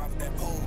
off that pole.